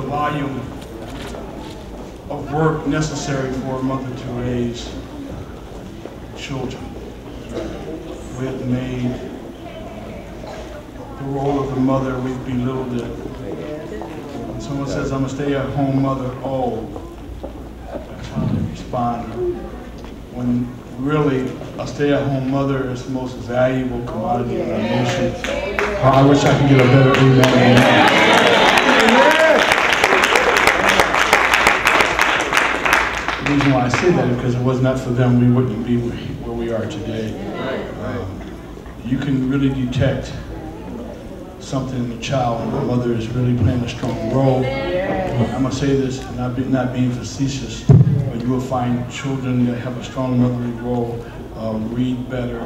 the volume of work necessary for a mother to raise children. We have made the role of the mother, we've belittled it. When someone says, I'm a stay-at-home mother, oh, that's how they respond. When really a stay-at-home mother is the most valuable commodity in our nation. I wish I could get a better amen. I say that because it was not for them, we wouldn't be where we are today. Um, you can really detect something in the child when the mother is really playing a strong role. I'm gonna say this, not, be, not being facetious, but you will find children that have a strong motherly role uh, read better,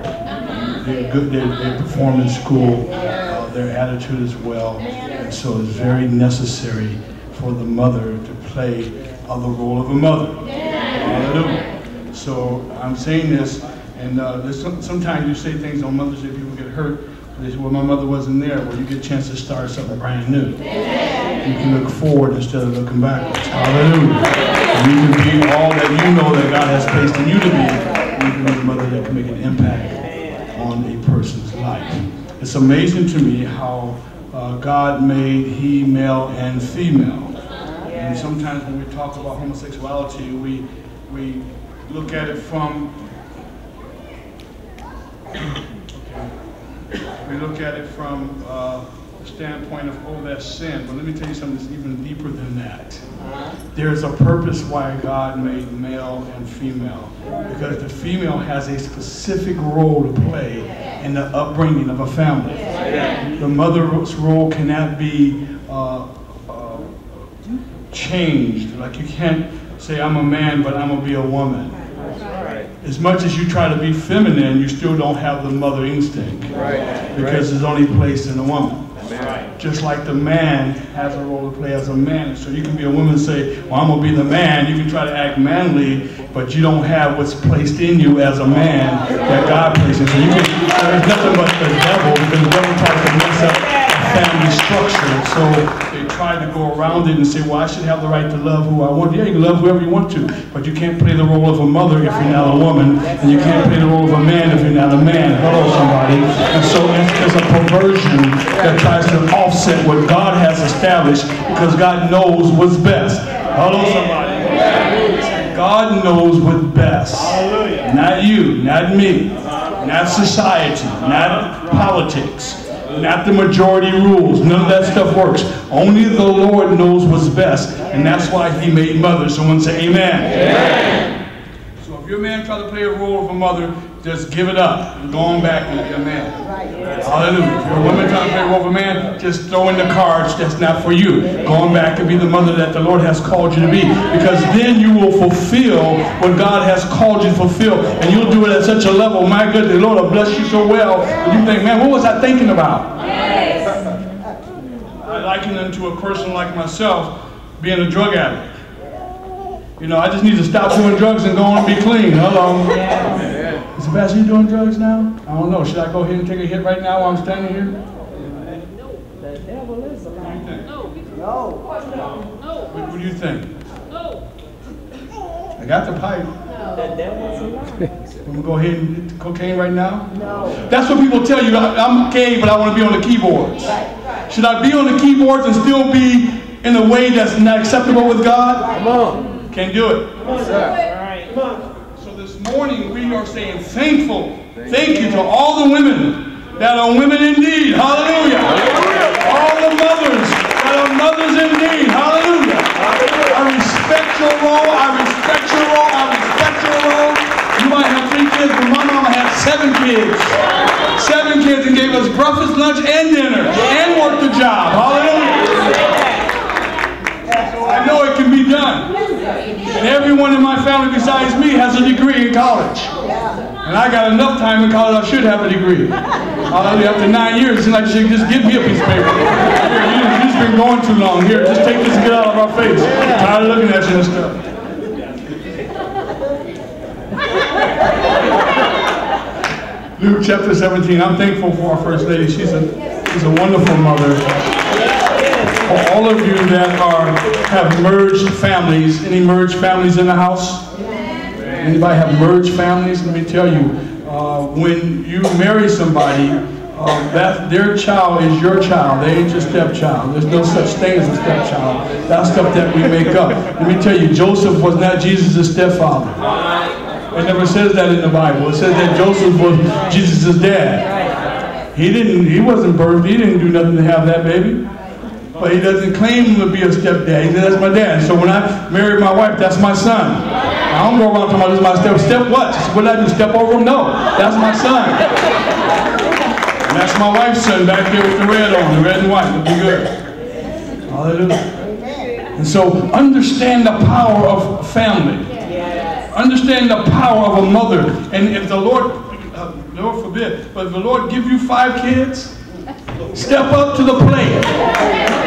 they're good, they, they perform in school, uh, their attitude is well, and so it's very necessary for the mother to play uh, the role of a mother. Hallelujah. So I'm saying this, and uh, some, sometimes you say things on Mother's Day, people get hurt. They say, well, my mother wasn't there. Well, you get a chance to start something brand new. You can look forward instead of looking backwards. Hallelujah. And you can be all that you know that God has placed in you to be. You can be a mother that can make an impact on a person's life. It's amazing to me how uh, God made he, male, and female. And sometimes when we talk about homosexuality, we, we look at it from we look at it from uh, the standpoint of, oh, that's sin. But let me tell you something that's even deeper than that. There's a purpose why God made male and female. Because the female has a specific role to play in the upbringing of a family. The mother's role cannot be uh, changed. Like you can't say, I'm a man, but I'm going to be a woman as much as you try to be feminine, you still don't have the mother instinct. Right. Because it's only placed in a woman. Right. Just like the man has a role to play as a man. So you can be a woman and say, well, I'm going to be the man. You can try to act manly, but you don't have what's placed in you as a man that God places. So you can, there's nothing but the devil, because the devil tries to mess up family structure. So they try to go around it and say, well, I should have the right to love who I want. Yeah, you can love whoever you want to, but you can't play the role of a mother if you're not a woman, and you can't play the role of a man if you're not a man. Hello, somebody. And so there's a perversion that tries to offset what God has established because God knows what's best. Hello, somebody. God knows what's best. Not you, not me, not society, not politics not the majority rules. None of that stuff works. Only the Lord knows what's best, and that's why he made mothers. Someone say amen. amen. Your man try to play a role of a mother, just give it up and go on back and be a man. Right. Hallelujah. If you're a woman trying to play a role of a man, just throw in the cards. That's not for you. Going back and be the mother that the Lord has called you to be. Because then you will fulfill what God has called you to fulfill. And you'll do it at such a level. My goodness, the Lord will bless you so well. And you think, man, what was I thinking about? Yes. I liken them to a person like myself being a drug addict. You know, I just need to stop doing drugs and go on and be clean. Hello. Is Sebastian, you doing drugs now? I don't know. Should I go ahead and take a hit right now while I'm standing here? No. The devil is alive. No. No. No. What, what do you think? No. I got the pipe. The devil's alive. I'm gonna go ahead and hit cocaine right now. No. That's what people tell you. I, I'm gay, but I want to be on the keyboards. Should I be on the keyboards and still be in a way that's not acceptable with God? Come on. Can't do it. Yes, sir. Come on. So this morning we are saying thankful. Thank you to all the women that are women indeed. Hallelujah. All the mothers that are mothers indeed. Hallelujah. I respect your role. I respect your role. I respect your role. You might have three kids, but my mama had seven kids. Seven kids and gave us breakfast, lunch, and dinner. And worked the job. Hallelujah. So I know it can be done. And everyone in my family besides me has a degree in college. And I got enough time in college I should have a degree. Hallelujah. After nine years, it seems like you just give me a piece of paper. Here, you, you've just been going too long. Here, just take this and get out of our face. Tired of looking at you and stuff. Luke chapter 17. I'm thankful for our first lady. She's a, she's a wonderful mother. For all of you that are, have merged families, any merged families in the house? Anybody have merged families? Let me tell you, uh, when you marry somebody, uh, that their child is your child. They ain't your stepchild. There's no such thing as a stepchild. That's stuff that we make up. Let me tell you, Joseph was not Jesus' stepfather. It never says that in the Bible. It says that Joseph was Jesus' dad. He didn't. He wasn't birthed. He didn't do nothing to have that baby. But he doesn't claim to be a stepdad. He said, that's my dad. So when I married my wife, that's my son. I don't go around talking about this is my step. Step what? What did I do? Step over him? No. That's my son. And that's my wife's son back here with the red on, the red and white. It'll be good. Hallelujah. And so understand the power of family. Understand the power of a mother. And if the Lord, uh, Lord forbid, but if the Lord give you five kids, step up to the plate.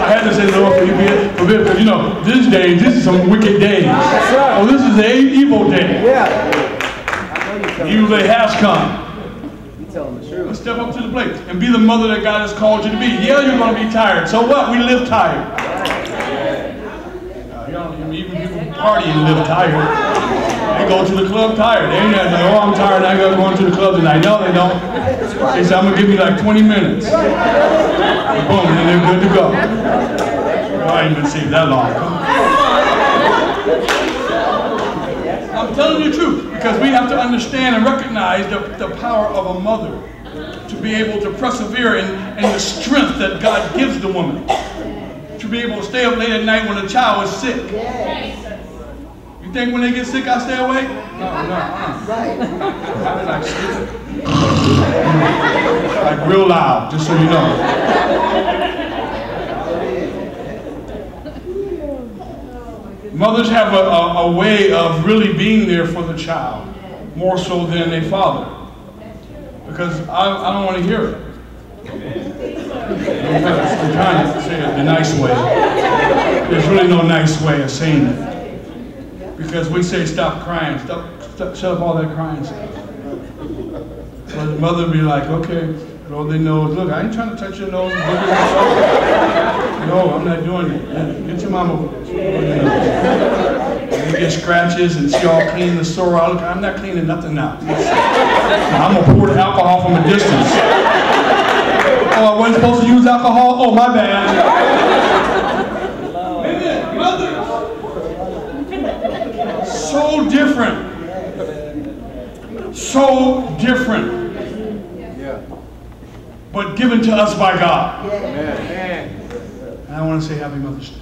I had to say Lord forbid, forbid because you know, this day, this is some wicked days. Oh, this is the evil day. Yeah. Evil day has come. You tell them the truth. Step up to the plate and be the mother that God has called you to be. Yeah, you're going to be tired. So what? We live tired. Uh, you know, even people party and live tired. Go to the club tired. They ain't like, oh, I'm tired. I got going to the club tonight. No, they don't. They say, I'm to give you like 20 minutes. Boom, and they're good to go. I ain't been saved that long. I'm telling you the truth because we have to understand and recognize the, the power of a mother to be able to persevere in, in the strength that God gives the woman. To be able to stay up late at night when a child is sick. You think when they get sick I stay awake? No, no, uh. I like sleeping. Like real loud, just so you know. Mothers have a, a, a way of really being there for the child, more so than a father. Because I, I don't want to hear it. I'm trying to say it the nice way. There's really no nice way of saying it. Because we say stop crying, stop, stop shut up all that crying stuff. But the mother would be like, okay, roll their nose. Look, I ain't trying to touch your nose. No, I'm not doing it. Get your mama. You get scratches and she all clean the sore out. I'm not cleaning nothing now. I'm gonna pour the alcohol from a distance. Oh, I wasn't supposed to use alcohol? Oh, my bad. Amen. Mother. So different. So different. But given to us by God. Amen. And I want to say Happy Mother's Day.